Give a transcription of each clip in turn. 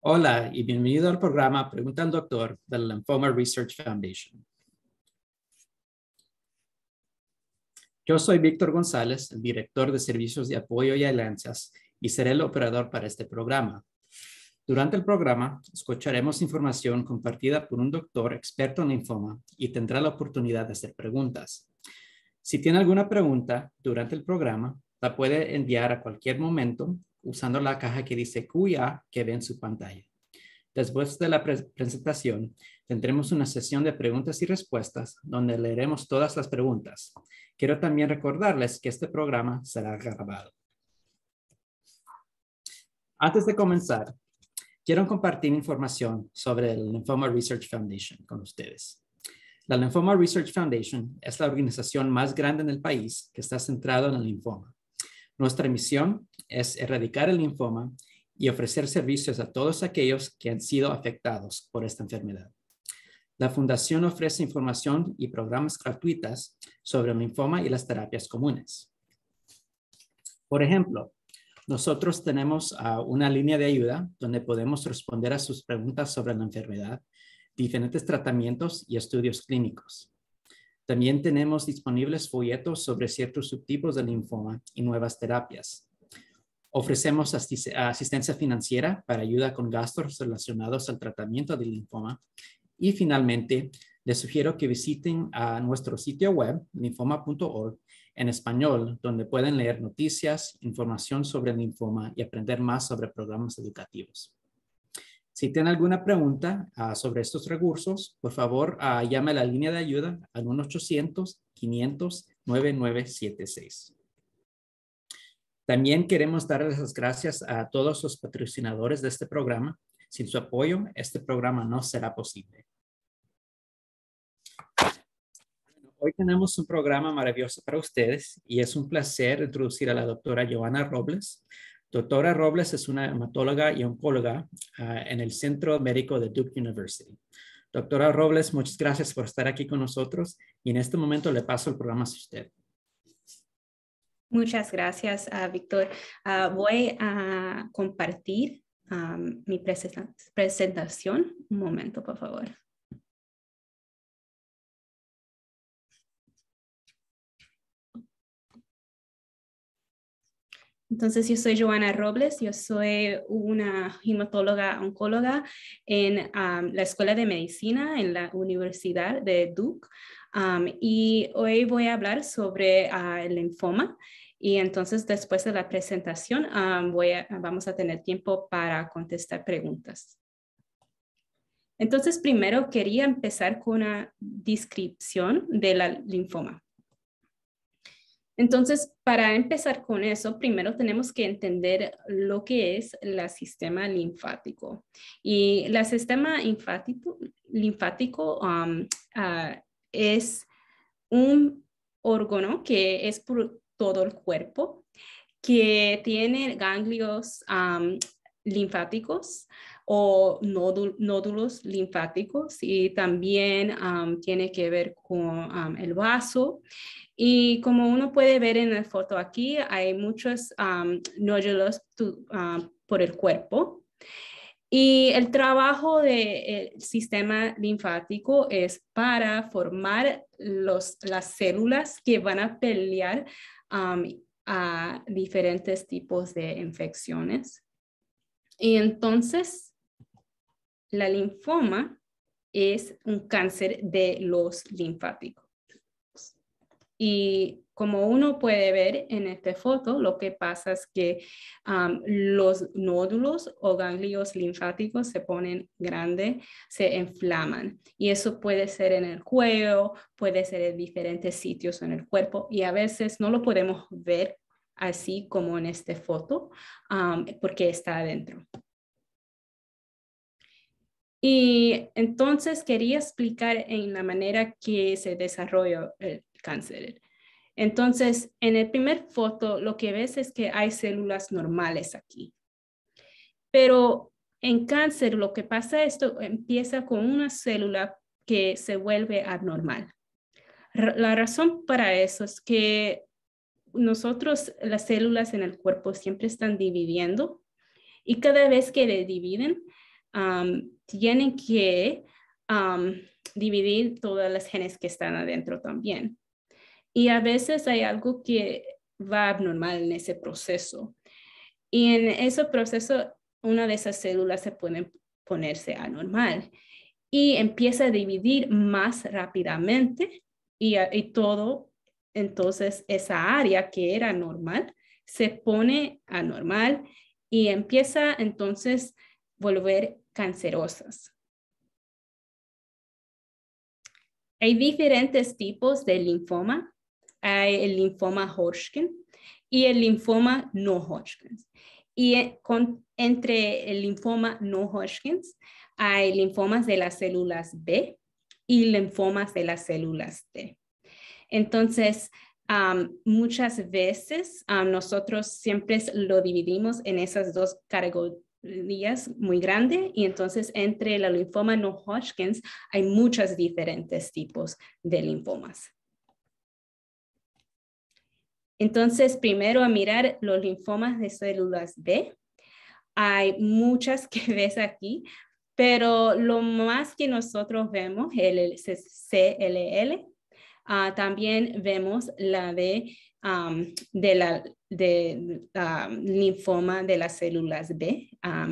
Hola y bienvenido al programa Pregunta al Doctor del Lymphoma Research Foundation. Yo soy Víctor González, el director de Servicios de Apoyo y Alianzas, y seré el operador para este programa. Durante el programa, escucharemos información compartida por un doctor experto en linfoma y tendrá la oportunidad de hacer preguntas. Si tiene alguna pregunta durante el programa, la puede enviar a cualquier momento usando la caja que dice QIA que ve en su pantalla. Después de la presentación, tendremos una sesión de preguntas y respuestas donde leeremos todas las preguntas. Quiero también recordarles que este programa será grabado. Antes de comenzar, quiero compartir información sobre el Lymphoma Research Foundation con ustedes. La Lymphoma Research Foundation es la organización más grande en el país que está centrada en el linfoma. Nuestra misión es erradicar el linfoma y ofrecer servicios a todos aquellos que han sido afectados por esta enfermedad. La Fundación ofrece información y programas gratuitas sobre el linfoma y las terapias comunes. Por ejemplo, nosotros tenemos uh, una línea de ayuda donde podemos responder a sus preguntas sobre la enfermedad, diferentes tratamientos y estudios clínicos. También tenemos disponibles folletos sobre ciertos subtipos de linfoma y nuevas terapias. Ofrecemos asistencia financiera para ayuda con gastos relacionados al tratamiento del linfoma. Y finalmente, les sugiero que visiten nuestro sitio web, linfoma.org, en español, donde pueden leer noticias, información sobre el linfoma y aprender más sobre programas educativos. Si tienen alguna pregunta uh, sobre estos recursos, por favor, uh, llame a la línea de ayuda al 1-800-500-9976. También queremos darles las gracias a todos los patrocinadores de este programa. Sin su apoyo, este programa no será posible. Hoy tenemos un programa maravilloso para ustedes y es un placer introducir a la doctora Joana Robles, Doctora Robles es una hematóloga y oncóloga uh, en el Centro Médico de Duke University. Doctora Robles, muchas gracias por estar aquí con nosotros y en este momento le paso el programa a usted. Muchas gracias, uh, Víctor. Uh, voy a compartir mi presentación. Un momento, por favor. Entonces, yo soy Joana Robles, yo soy una hematóloga oncóloga en la Escuela de Medicina en la Universidad de Duke. Y hoy voy a hablar sobre ah, el linfoma. Y entonces, después de la presentación, voy vamos a tener tiempo para contestar preguntas. Entonces, primero quería empezar con una descripción del linfoma. Entonces, para empezar con eso, primero tenemos que entender lo que es el sistema linfático. Y el sistema linfático, linfático um, ah, es un órgano que es por todo el cuerpo, que tiene ganglios linfáticos o nódulos linfáticos y también tiene que ver con el vaso y como uno puede ver en la foto aquí, hay muchos nódulos por el cuerpo. Y el trabajo del sistema linfático es para formar los, las células que van a pelear a diferentes tipos de infecciones. Y entonces, la linfoma es un cáncer de los linfáticos. Y como uno puede ver en esta foto, lo que pasa es que los nódulos o ganglios linfáticos se ponen grandes, se inflaman. Y eso puede ser en el cuello, puede ser en diferentes sitios en el cuerpo y a veces no lo podemos ver así como en esta foto porque está adentro. Y entonces quería explicar en la manera que se desarrolla el cáncer. Entonces, en el primer foto, lo que ves es que hay células normales aquí. Pero en cáncer, lo que pasa esto empieza con una célula que se vuelve abnormal. La razón para eso es que nosotros, las células en el cuerpo siempre están dividiendo y cada vez que dividen, tienen que dividir todas las genes que están adentro también. Y a veces hay algo que va abnormal en ese proceso. Y en ese proceso, una de esas células se puede ponerse anormal y empieza a dividir más rápidamente y, y todo, entonces esa área que era normal se pone anormal y empieza entonces a volver cancerosas. Hay diferentes tipos de linfoma. Hay el linfoma Hodgkin y el linfoma no Hodgkin. Y eh, entre el linfoma no Hodgkin hay linfomas de las células B y linfomas de las células T. Entonces, muchas veces nosotros siempre lo dividimos en esas dos categorías muy grandes y entonces entre el linfoma no Hodgkins hay muchos diferentes tipos de linfomas. Entonces, primero a mirar los linfomas de células B. Hay muchas que ves aquí, pero lo más que nosotros vemos es el CLL, Ah, también vemos la de, de la de, linfoma de las células B ah,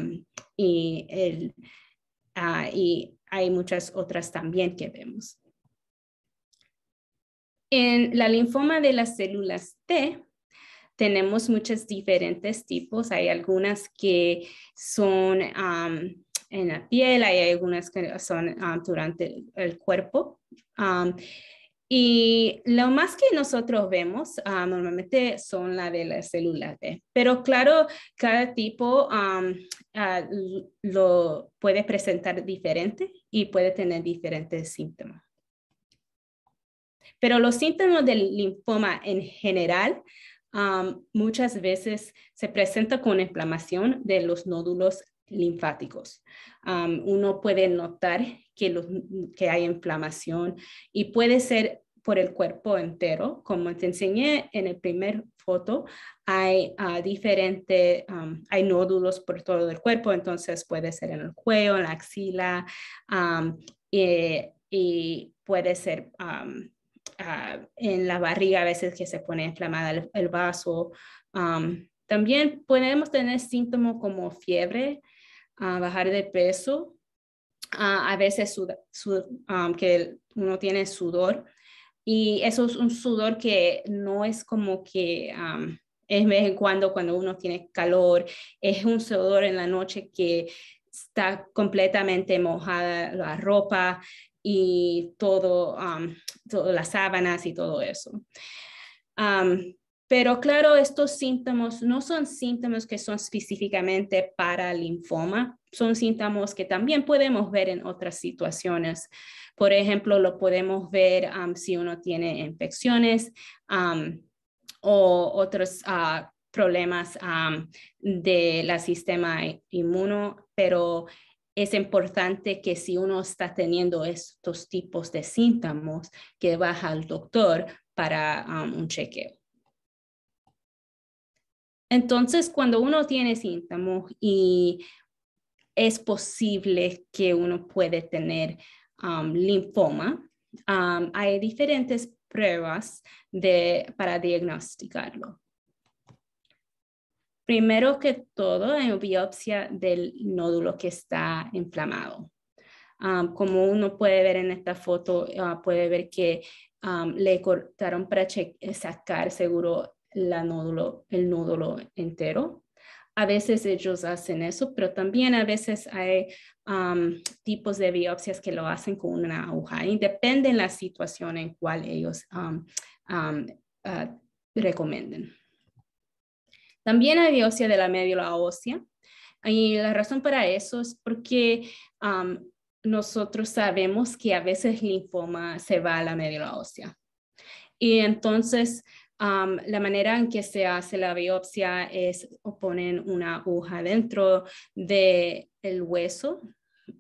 y hay muchas otras también que vemos. En la linfoma de las células T, tenemos muchos diferentes tipos. Hay algunas que son en la piel, hay algunas que son durante el, cuerpo. Y lo más que nosotros vemos ah, normalmente son la de las células T, pero claro, cada tipo ah, lo puede presentar diferente y puede tener diferentes síntomas. Pero los síntomas del linfoma en general muchas veces se presenta con inflamación de los nódulos linfáticos. uno puede notar que, hay inflamación y puede ser por el cuerpo entero. Como te enseñé en el primer foto, hay uh, diferentes, hay nódulos por todo el cuerpo, entonces puede ser en el cuello, en la axila y, puede ser en la barriga a veces que se pone inflamada el vaso. también podemos tener síntomas como fiebre, bajar de peso, a veces que uno tiene sudor y eso es un sudor que no es como que es de vez en cuando cuando uno tiene calor, es un sudor en la noche que está completamente mojada la ropa y todo, todas las sábanas y todo eso. Pero claro, estos síntomas no son síntomas que son específicamente para linfoma, son síntomas que también podemos ver en otras situaciones. Por ejemplo, lo podemos ver si uno tiene infecciones o otros ah, problemas de del sistema inmuno, pero es importante que si uno está teniendo estos tipos de síntomas, que vaya al doctor para un chequeo. Entonces, cuando uno tiene síntomas y es posible que uno puede tener um, linfoma, um, hay diferentes pruebas de, para diagnosticarlo. Primero que todo, hay biopsia del nódulo que está inflamado. Um, como uno puede ver en esta foto, uh, puede ver que le cortaron para sacar seguro la nódulo, el nódulo entero. A veces ellos hacen eso, pero también a veces hay tipos de biopsias que lo hacen con una aguja y depende de la situación en cual ellos ah, recomienden. También hay biopsia de la médula ósea y la razón para eso es porque nosotros sabemos que a veces el linfoma se va a la médula ósea. Y entonces la manera en que se hace la biopsia es ponen una aguja dentro del el hueso.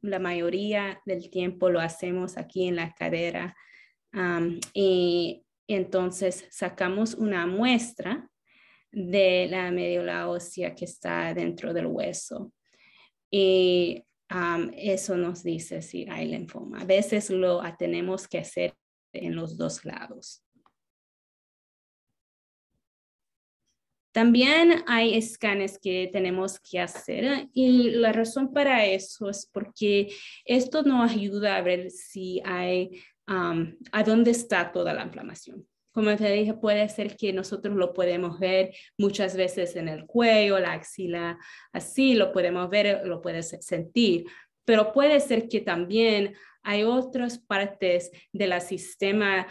La mayoría del tiempo lo hacemos aquí en la cadera y entonces sacamos una muestra de la médula ósea que está dentro del hueso. Y eso nos dice si hay linfoma. A veces lo tenemos que hacer en los dos lados. También hay escanes que tenemos que hacer y la razón para eso es porque esto nos ayuda a ver si hay, a dónde está toda la inflamación. Como te dije, puede ser que nosotros lo podemos ver muchas veces en el cuello, la axila, así lo podemos ver, lo puedes sentir, pero puede ser que también hay otras partes del sistema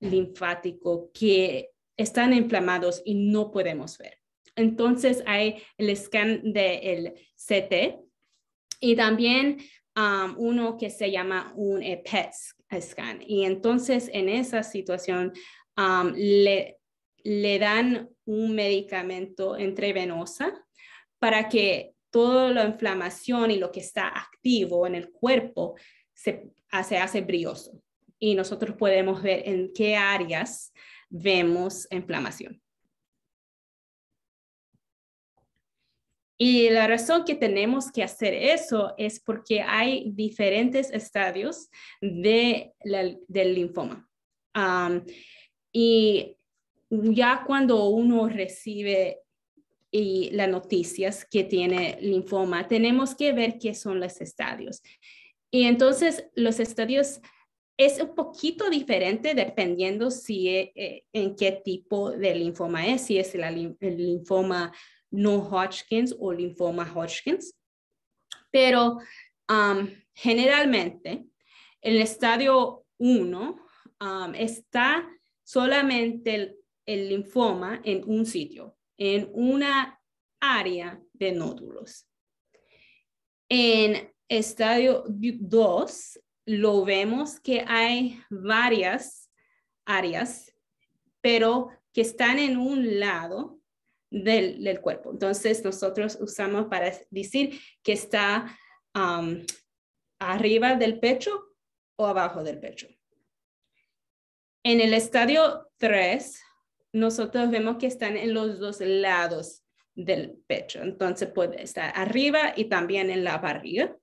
linfático que están inflamados y no podemos ver. Entonces hay el scan del CT y también um, uno que se llama un PET scan. Y entonces en esa situación um, le, le dan un medicamento intravenosa para que toda la inflamación y lo que está activo en el cuerpo se, se hace brilloso. Y nosotros podemos ver en qué áreas vemos inflamación. Y la razón que tenemos que hacer eso es porque hay diferentes estadios de del linfoma. Y ya cuando uno recibe y las noticias que tiene linfoma, tenemos que ver qué son los estadios. Y entonces los estadios es un poquito diferente dependiendo si eh, eh, en qué tipo de linfoma es, si es el, linfoma no Hodgkins o linfoma Hodgkins. Pero um, generalmente el estadio 1 um, está solamente el, linfoma en un sitio, en una área de nódulos. En estadio 2 lo vemos que hay varias áreas, pero que están en un lado del, cuerpo. Entonces, nosotros usamos para decir que está arriba del pecho o abajo del pecho. En el estadio 3, nosotros vemos que están en los dos lados del pecho. Entonces, puede estar arriba y también en la barriga.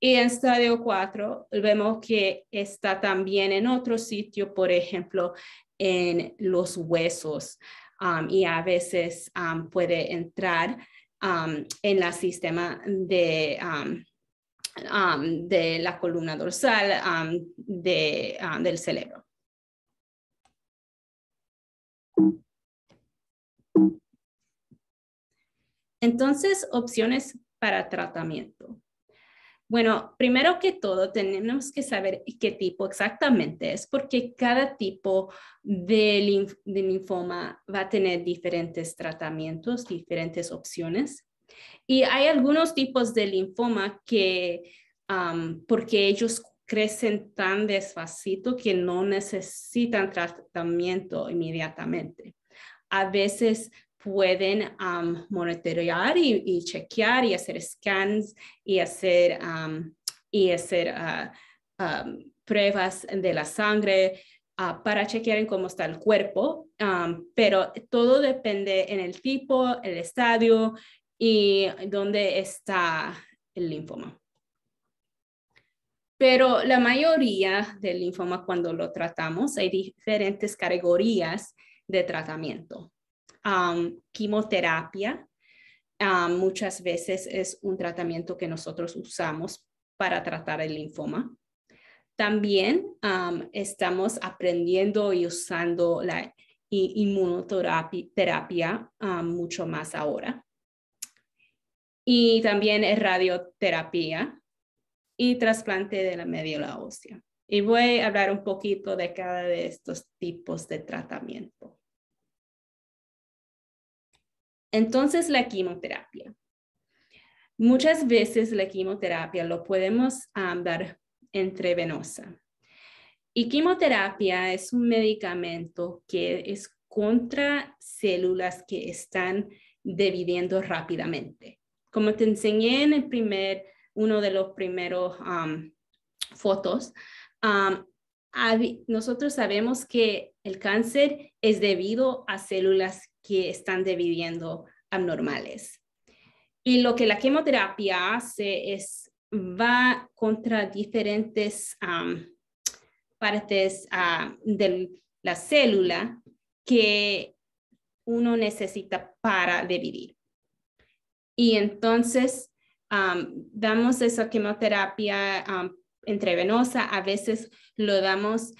Y en estadio 4 vemos que está también en otro sitio, por ejemplo, en los huesos um, y a veces um, puede entrar um, en el sistema de, de la columna dorsal de, del cerebro. Entonces, opciones para tratamiento. Bueno, primero que todo, tenemos que saber qué tipo exactamente es, porque cada tipo de, linfoma va a tener diferentes tratamientos, diferentes opciones. Y hay algunos tipos de linfoma que, porque ellos crecen tan despacito que no necesitan tratamiento inmediatamente. A veces pueden monitorear y, chequear y hacer scans y hacer, y hacer ah, pruebas de la sangre ah, para chequear en cómo está el cuerpo, pero todo depende en el tipo, el estadio y dónde está el linfoma. Pero la mayoría del linfoma cuando lo tratamos hay diferentes categorías de tratamiento quimioterapia. muchas veces es un tratamiento que nosotros usamos para tratar el linfoma. También estamos aprendiendo y usando la inmunoterapia mucho más ahora. Y también radioterapia y trasplante de la médula ósea. Y voy a hablar un poquito de cada de estos tipos de tratamiento. Entonces, la quimioterapia. Muchas veces la quimioterapia lo podemos dar entrevenosa. Y quimioterapia es un medicamento que es contra células que están dividiendo rápidamente. Como te enseñé en el primer, uno de los primeros fotos, nosotros sabemos que el cáncer es debido a células que están dividiendo abnormales. Y lo que la quimioterapia hace es va contra diferentes partes de la célula que uno necesita para dividir. Y entonces damos esa quimioterapia intravenosa, a veces lo damos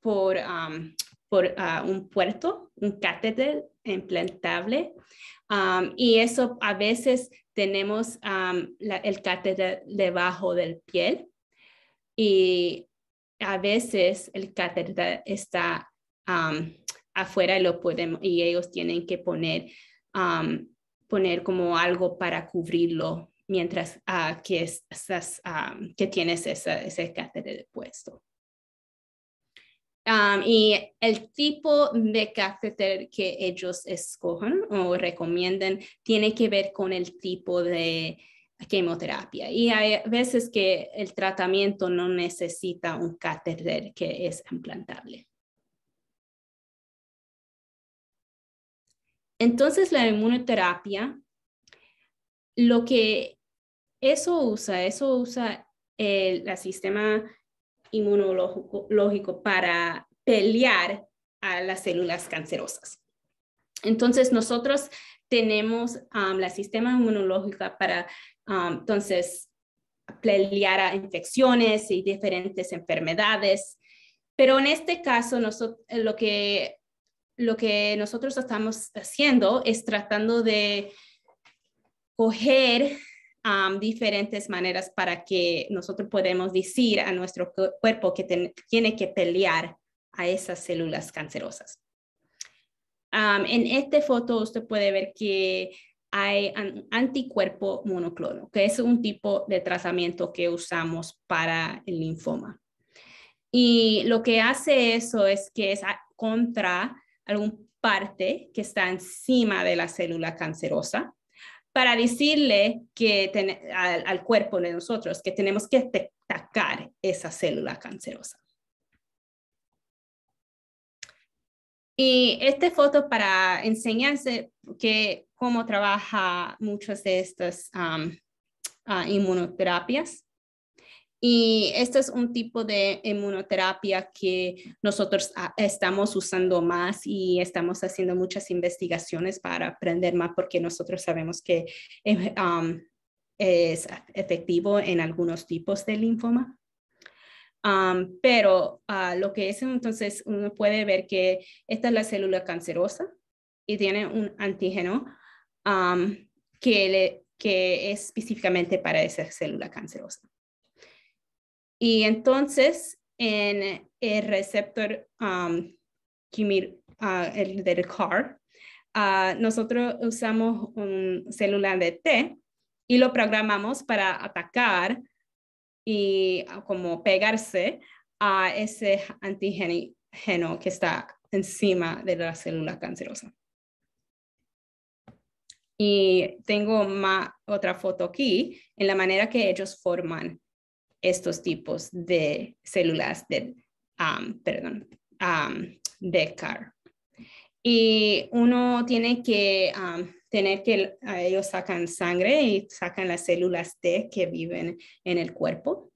por, por ah, un puerto, un catéter implantable. y eso a veces tenemos el catéter debajo del piel y a veces el catéter está afuera y, y ellos tienen que poner, poner como algo para cubrirlo mientras uh, que, estás, que tienes ese catéter puesto. y el tipo de catéter que ellos escogen o recomiendan tiene que ver con el tipo de quimioterapia. Y hay veces que el tratamiento no necesita un catéter que es implantable. Entonces, la inmunoterapia, lo que eso usa, eso usa el, sistema inmunológico para pelear a las células cancerosas. Entonces, nosotros tenemos um, la sistema inmunológico para, um, entonces, pelear a infecciones y diferentes enfermedades. Pero en este caso, nosotros, lo, que, lo que nosotros estamos haciendo es tratando de coger diferentes maneras para que nosotros podemos decir a nuestro cuerpo que tiene que pelear a esas células cancerosas. en esta foto usted puede ver que hay un anticuerpo monoclono, que es un tipo de tratamiento que usamos para el linfoma. Y lo que hace eso es que es contra alguna parte que está encima de la célula cancerosa para decirle que al, cuerpo de nosotros que tenemos que atacar esa célula cancerosa. Y esta foto para enseñarse que cómo trabaja muchas de estas um, uh, inmunoterapias. Y este es un tipo de inmunoterapia que nosotros ah, estamos usando más y estamos haciendo muchas investigaciones para aprender más porque nosotros sabemos que eh, es efectivo en algunos tipos de linfoma. Pero uh, lo que es entonces, uno puede ver que esta es la célula cancerosa y tiene un antígeno que es específicamente para esa célula cancerosa. Y entonces, en el receptor um, uh, el del CAR, uh, nosotros usamos un celular de T y lo programamos para atacar y uh, como pegarse a ese antígeno que está encima de la célula cancerosa. Y tengo más, otra foto aquí en la manera que ellos forman estos tipos de células de, perdón, de CAR. Y uno tiene que tener que ellos sacan sangre y sacan las células T que viven en el cuerpo.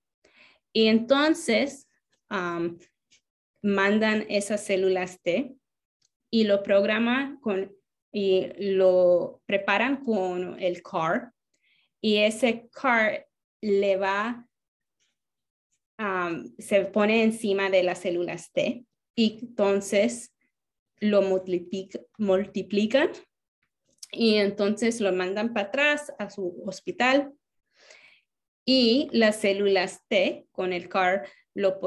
Y entonces mandan esas células T y lo programan con y lo preparan con el CAR y ese CAR le va se pone encima de las células T y entonces lo multiplican y entonces lo mandan para atrás a su hospital y las células T con el CAR lo,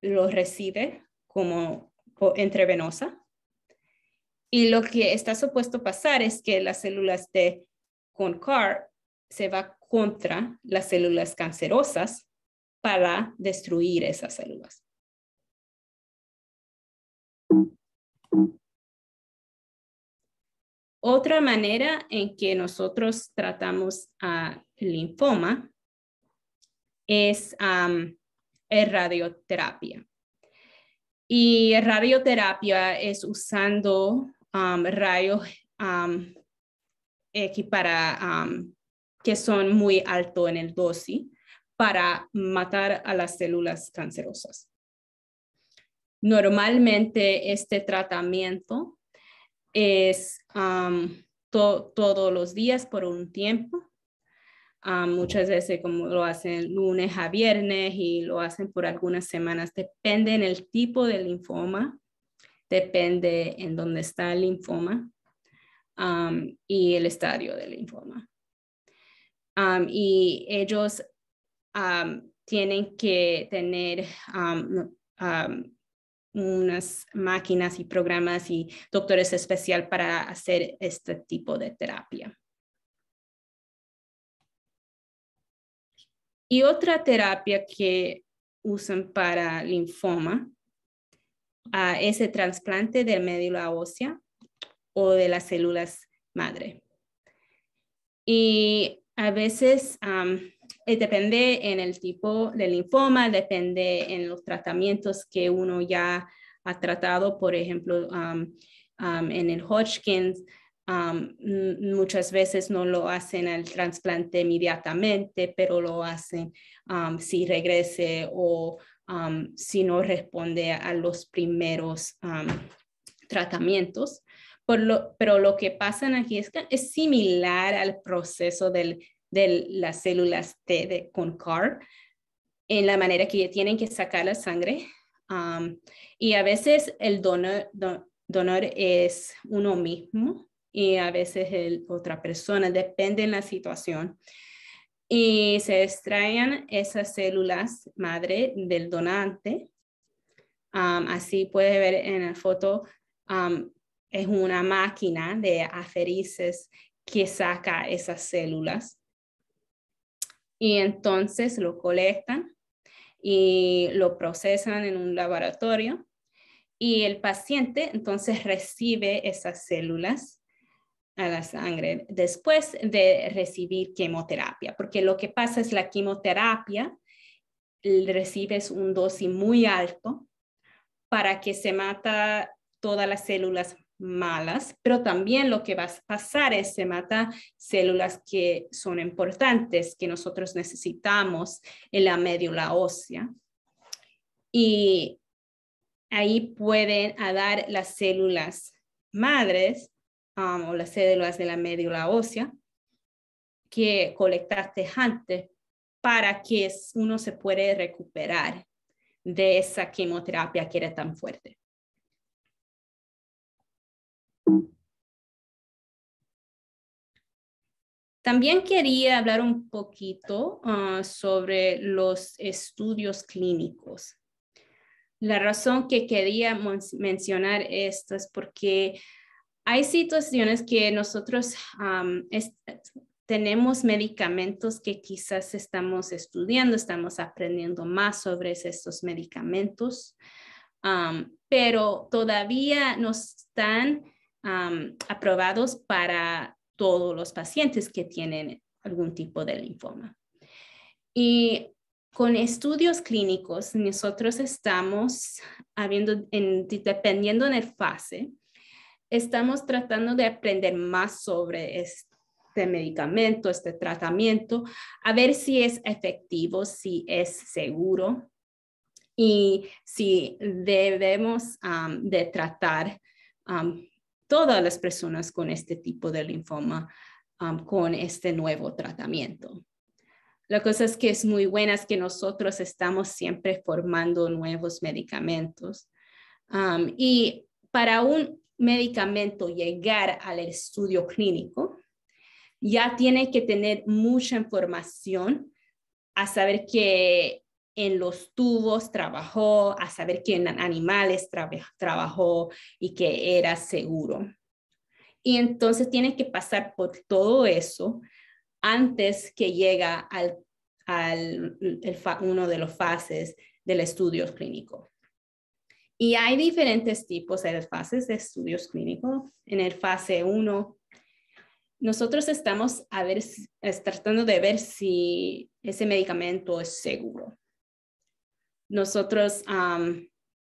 lo recibe como intravenosa. Y lo que está supuesto pasar es que las células T con CAR se va contra las células cancerosas para destruir esas células. Otra manera en que nosotros tratamos a linfoma es el radioterapia. Y radioterapia es usando rayos para que son muy altos en el dosis para matar a las células cancerosas. Normalmente este tratamiento es todos los días por un tiempo. muchas veces como lo hacen lunes a viernes y lo hacen por algunas semanas. Depende en el tipo de linfoma, depende en dónde está el linfoma y el estadio del linfoma. y ellos tienen que tener unas máquinas y programas y doctores especial para hacer este tipo de terapia. Y otra terapia que usan para linfoma uh, es el trasplante de médula ósea o de las células madre. Y a veces eh, depende en el tipo de linfoma, depende en los tratamientos que uno ya ha tratado, por ejemplo, en el Hodgkins, muchas veces no lo hacen al trasplante inmediatamente, pero lo hacen si regrese o si no responde a los primeros tratamientos. pero lo que pasa aquí es que es similar al proceso del de las células T de, con CAR en la manera que tienen que sacar la sangre. y a veces el donor, donor es uno mismo y a veces el, otra persona, depende de la situación. Y se extraen esas células madre del donante. así puede ver en la foto, es una máquina de aferices que saca esas células y entonces lo colectan y lo procesan en un laboratorio y el paciente entonces recibe esas células a la sangre después de recibir quimioterapia, porque lo que pasa es la quimioterapia recibes un dosis muy alto para que se mata todas las células malas, pero también lo que va a pasar es se mata células que son importantes, que nosotros necesitamos en la médula ósea. Y ahí pueden dar las células madres um, o las células de la médula ósea que colectaste antes para que uno se puede recuperar de esa quimioterapia que era tan fuerte. También quería hablar un poquito ah, sobre los estudios clínicos. La razón que quería mencionar esto es porque hay situaciones que nosotros tenemos medicamentos que quizás estamos estudiando, estamos aprendiendo más sobre estos medicamentos, pero todavía no están aprobados para todos los pacientes que tienen algún tipo de linfoma. Y con estudios clínicos, nosotros estamos habiendo, dependiendo en el fase, estamos tratando de aprender más sobre este medicamento, este tratamiento, a ver si es efectivo, si es seguro y si debemos de tratar todas las personas con este tipo de linfoma um, con este nuevo tratamiento. La cosa es que es muy buena es que nosotros estamos siempre formando nuevos medicamentos. Um, y para un medicamento llegar al estudio clínico, ya tiene que tener mucha información a saber que en los tubos trabajó, a saber en animales trabajó y que era seguro. Y entonces tiene que pasar por todo eso antes que llega al, al uno de los fases del estudio clínico. Y hay diferentes tipos de fases de estudios clínicos. En el fase 1, nosotros estamos a ver, tratando de ver si ese medicamento es seguro. Nosotros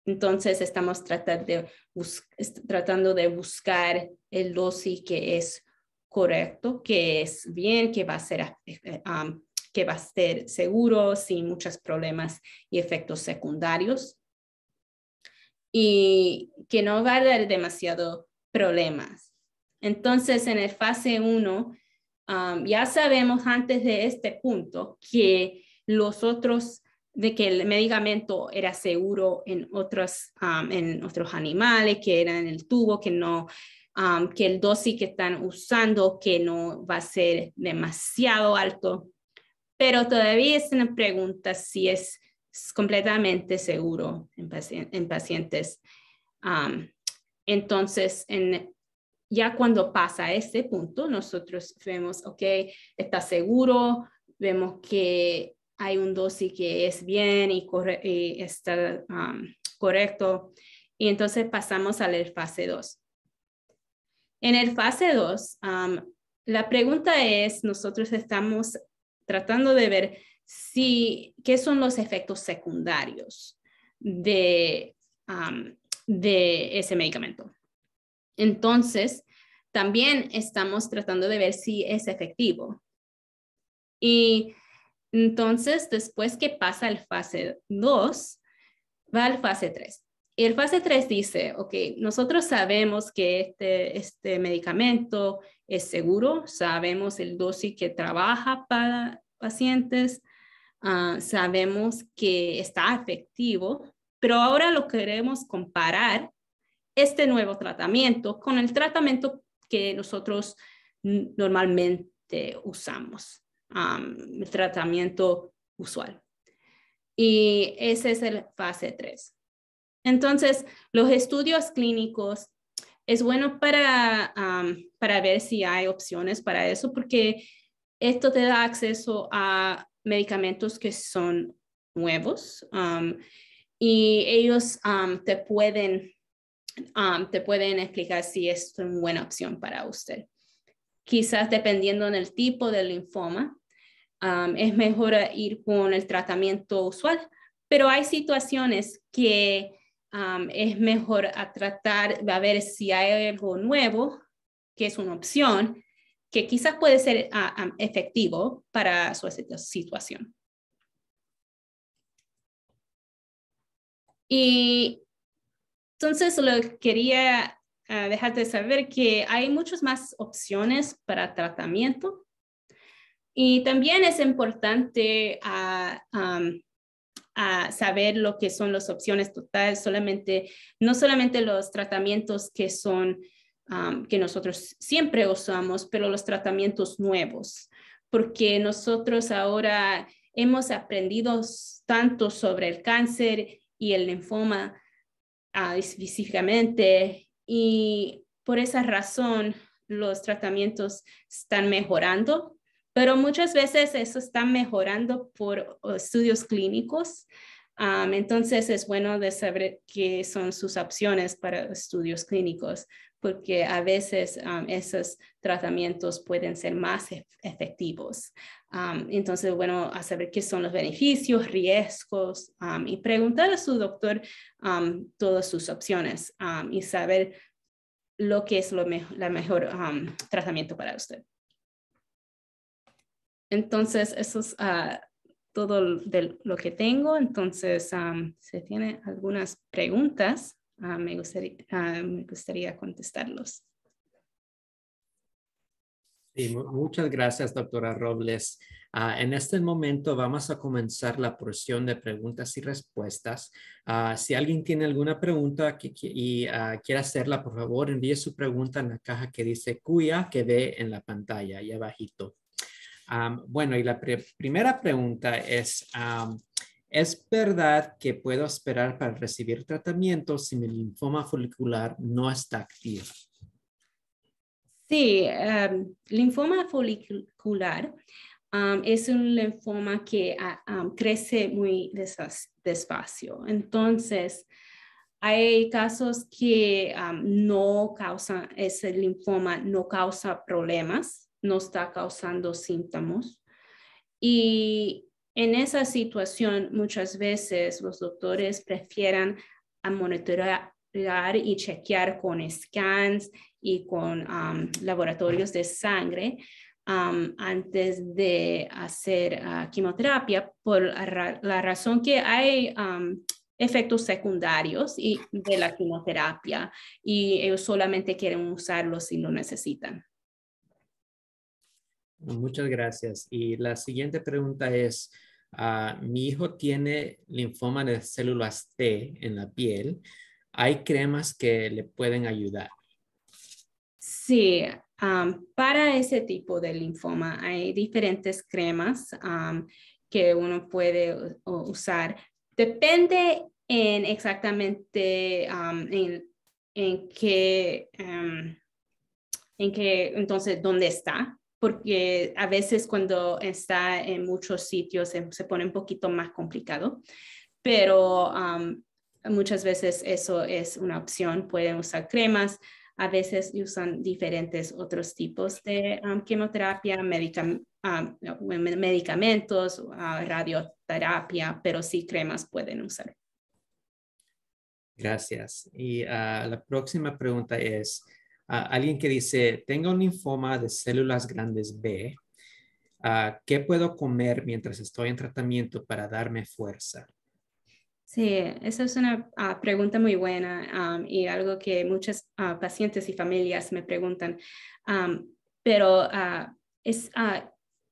entonces estamos tratando de, buscar el dosis que es correcto, que es bien, que va a ser, eh, que va a ser seguro, sin muchos problemas y efectos secundarios. Y que no va a dar demasiado problemas. Entonces, en el fase 1, ya sabemos antes de este punto que los otros de que el medicamento era seguro en otros, en otros animales, que eran en el tubo, que no, que el dosis que están usando, que no va a ser demasiado alto. Pero todavía es una pregunta si es completamente seguro en, en pacientes. entonces, en, ya cuando pasa ese punto, nosotros vemos, ok, está seguro, vemos que hay un dosis que es bien y, está correcto. Y entonces pasamos a la fase 2. En el fase 2, la pregunta es, nosotros estamos tratando de ver si, qué son los efectos secundarios de, de ese medicamento. Entonces, también estamos tratando de ver si es efectivo. Y entonces, después que pasa el fase 2, va al fase 3. Y el fase 3 dice, ok, nosotros sabemos que este, este medicamento es seguro, sabemos el dosis que trabaja para pacientes, ah, sabemos que está efectivo, pero ahora lo queremos comparar este nuevo tratamiento con el tratamiento que nosotros normalmente usamos el tratamiento usual. Y ese es el fase 3. Entonces, los estudios clínicos es bueno para, para ver si hay opciones para eso, porque esto te da acceso a medicamentos que son nuevos y ellos te, pueden, te pueden explicar si es una buena opción para usted. Quizás dependiendo del tipo de linfoma, es mejor ir con el tratamiento usual, pero hay situaciones que es mejor a tratar de ver si hay algo nuevo, que es una opción, que quizás puede ser efectivo para su situación. Y entonces lo quería uh, dejarte saber que hay muchas más opciones para tratamiento y también es importante a, saber lo que son las opciones totales, solamente, no solamente los tratamientos que son, que nosotros siempre usamos, pero los tratamientos nuevos, porque nosotros ahora hemos aprendido tanto sobre el cáncer y el linfoma específicamente, y por esa razón los tratamientos están mejorando pero muchas veces eso está mejorando por estudios clínicos. entonces es bueno saber qué son sus opciones para estudios clínicos, porque a veces esos tratamientos pueden ser más efectivos. entonces, bueno, a saber qué son los beneficios, riesgos y preguntar a su doctor todas sus opciones y saber lo que es lo mejor tratamiento para usted. Entonces, eso es ah, todo lo que tengo. Entonces, si tiene algunas preguntas, ah, me, gustaría, ah, me gustaría contestarlos. Sí, muchas gracias, doctora Robles. en este momento vamos a comenzar la porción de preguntas y respuestas. si alguien tiene alguna pregunta y quiere hacerla, por favor, envíe su pregunta en la caja que dice CUIA que ve en la pantalla, ahí abajito bueno, y la primera pregunta es, ¿es verdad que puedo esperar para recibir tratamiento si mi linfoma folicular no está activo? Sí, linfoma folicular es un linfoma que crece muy despacio. Entonces, hay casos que no causan, ese linfoma no causa problemas no está causando síntomas. Y en esa situación, muchas veces los doctores prefieren monitorear, y chequear con scans y con laboratorios de sangre antes de hacer ah, quimioterapia por la razón que hay efectos secundarios y de la quimioterapia y ellos solamente quieren usarlo si lo necesitan. Muchas gracias. Y la siguiente pregunta es, ah, mi hijo tiene linfoma de células T en la piel. ¿Hay cremas que le pueden ayudar? Sí, para ese tipo de linfoma hay diferentes cremas que uno puede usar. Depende en exactamente en, en qué, en qué, entonces, dónde está, porque a veces cuando está en muchos sitios se, pone un poquito más complicado, pero muchas veces eso es una opción. Pueden usar cremas, a veces usan diferentes otros tipos de quimioterapia, medicamentos, radioterapia, pero sí cremas pueden usar. Gracias. Y ah, la próxima pregunta es, ah, alguien que dice, tengo un linfoma de células grandes B, ah, ¿qué puedo comer mientras estoy en tratamiento para darme fuerza? Sí, esa es una pregunta muy buena y algo que muchos pacientes y familias me preguntan, pero es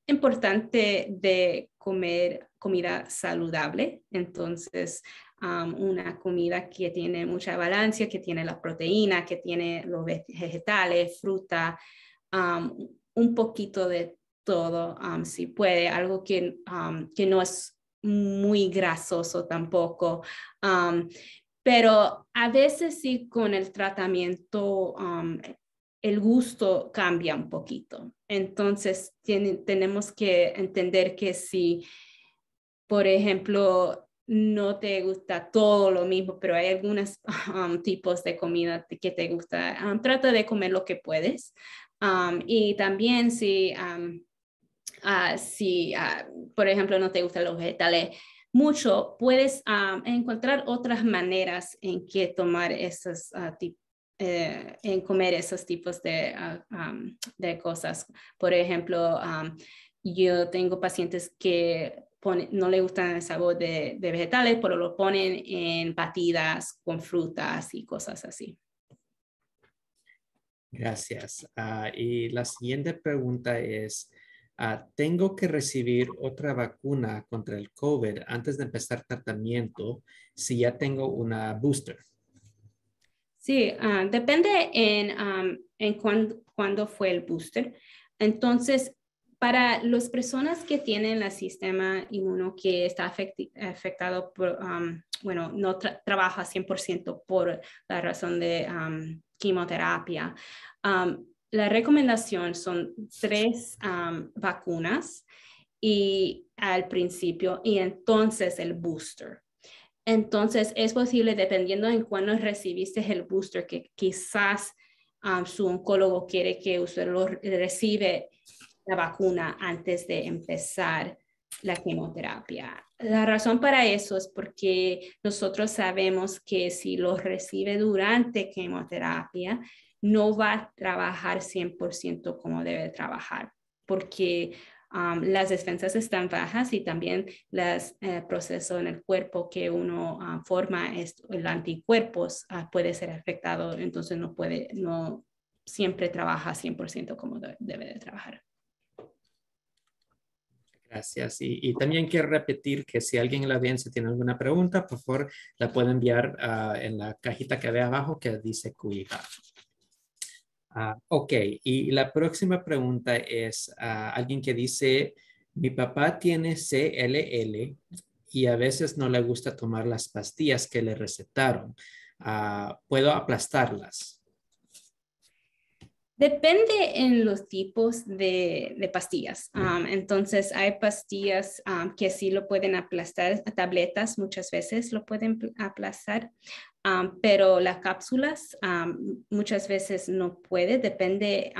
importante de comer comida saludable, entonces una comida que tiene mucha balanza, que tiene la proteína, que tiene los vegetales, fruta, un poquito de todo, si puede, algo que, que no es muy grasoso tampoco. pero a veces sí con el tratamiento el gusto cambia un poquito. Entonces tenemos que entender que si, por ejemplo, no te gusta todo lo mismo, pero hay algunos um, tipos de comida que te gusta. Um, trata de comer lo que puedes. Um, y también si, uh, si uh, por ejemplo, no te gustan los vegetales mucho, puedes encontrar otras maneras en que tomar esos uh, eh, en comer esos tipos de, de cosas. Por ejemplo, yo tengo pacientes que no le gustan el sabor de, vegetales, pero lo ponen en batidas con frutas y cosas así. Gracias. Ah, y la siguiente pregunta es, ah, ¿tengo que recibir otra vacuna contra el COVID antes de empezar tratamiento si ya tengo una booster? Sí, ah, depende en, en cuándo fue el booster. Entonces, para las personas que tienen el sistema inmuno que está afectado por, um, bueno, no trabaja 100% por la razón de um, quimioterapia, um, la recomendación son tres vacunas y al principio y entonces el booster. Entonces es posible, dependiendo en cuándo recibiste el booster, que quizás su oncólogo quiere que usted lo recibe la vacuna antes de empezar la quimioterapia. La razón para eso es porque nosotros sabemos que si lo recibe durante quimioterapia, no va a trabajar 100% como debe trabajar, porque um, las defensas están bajas y también los eh, procesos en el cuerpo que uno uh, forma, el anticuerpos uh, puede ser afectado, entonces no puede, no siempre trabaja 100% como debe de trabajar. Gracias. Y, también quiero repetir que si alguien en la audiencia tiene alguna pregunta, por favor, la puede enviar ah, en la cajita que ve abajo que dice Cuiga. Ah, ok, y la próxima pregunta es uh, alguien que dice, mi papá tiene CLL y a veces no le gusta tomar las pastillas que le recetaron. ¿Puedo aplastarlas? Depende en los tipos de, pastillas. Um, entonces, hay pastillas um, que sí lo pueden aplastar, tabletas muchas veces lo pueden aplastar, um, pero las cápsulas muchas veces no puede, depende,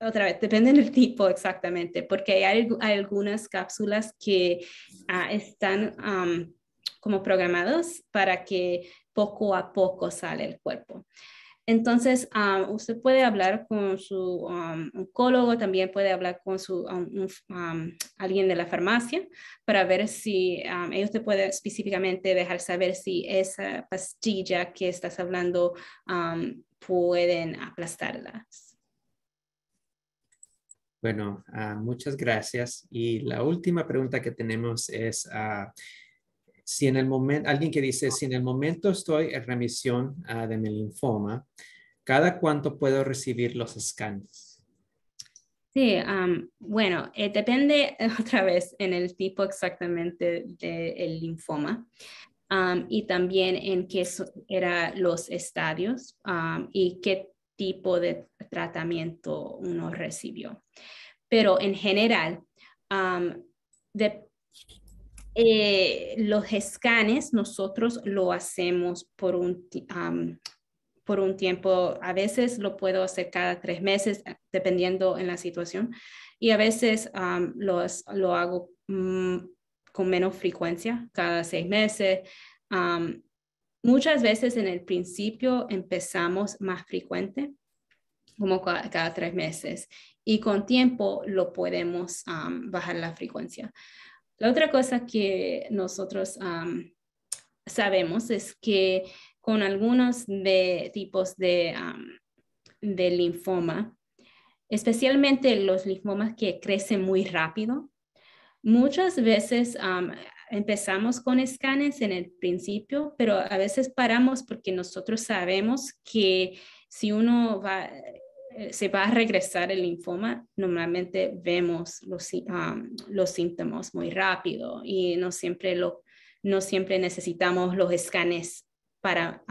otra vez, depende del tipo exactamente, porque hay, algunas cápsulas que uh, están como programados para que poco a poco sale el cuerpo. Entonces, um, usted puede hablar con su oncólogo, también puede hablar con su, alguien de la farmacia para ver si ellos te pueden específicamente dejar saber si esa pastilla que estás hablando pueden aplastarlas. Bueno, ah, muchas gracias. Y la última pregunta que tenemos es, uh, si en el momento, alguien que dice, si en el momento estoy en remisión ah, de mi linfoma, ¿cada cuánto puedo recibir los escanes? Sí, bueno, eh, depende otra vez en el tipo exactamente del linfoma y también en qué eran los estadios y qué tipo de tratamiento uno recibió. Pero en general, de, eh, los escanes nosotros lo hacemos por un, por un tiempo, a veces lo puedo hacer cada tres meses, dependiendo en la situación, y a veces los, lo hago mm, con menos frecuencia, cada seis meses. muchas veces en el principio empezamos más frecuente, como cada, tres meses, y con tiempo lo podemos bajar la frecuencia. La otra cosa que nosotros sabemos es que con algunos de tipos de, linfoma, especialmente los linfomas que crecen muy rápido, muchas veces empezamos con escanes en el principio, pero a veces paramos porque nosotros sabemos que si uno va, eh, se va a regresar el linfoma, normalmente vemos los, los síntomas muy rápido y no siempre, lo, no siempre necesitamos los escanes para,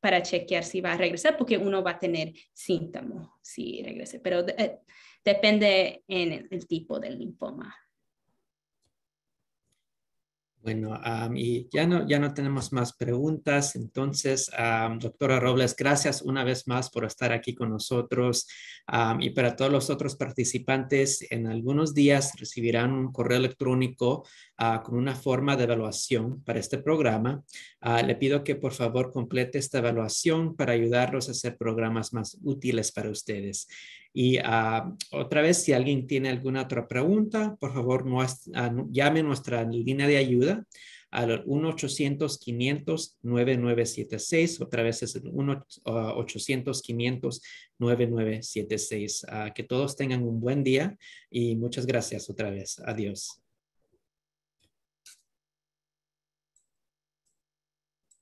para chequear si va a regresar, porque uno va a tener síntomas si regrese, pero eh, depende en el tipo del linfoma. Bueno, y ya no, ya no tenemos más preguntas. Entonces, doctora Robles, gracias una vez más por estar aquí con nosotros. y para todos los otros participantes, en algunos días recibirán un correo electrónico ah, con una forma de evaluación para este programa. Ah, le pido que por favor complete esta evaluación para ayudarlos a hacer programas más útiles para ustedes. Y ah, otra vez, si alguien tiene alguna otra pregunta, por favor, no, ah, llame nuestra línea de ayuda al 1-800-500-9976. Otra vez es el 1-800-500-9976. Ah, que todos tengan un buen día y muchas gracias otra vez. Adiós.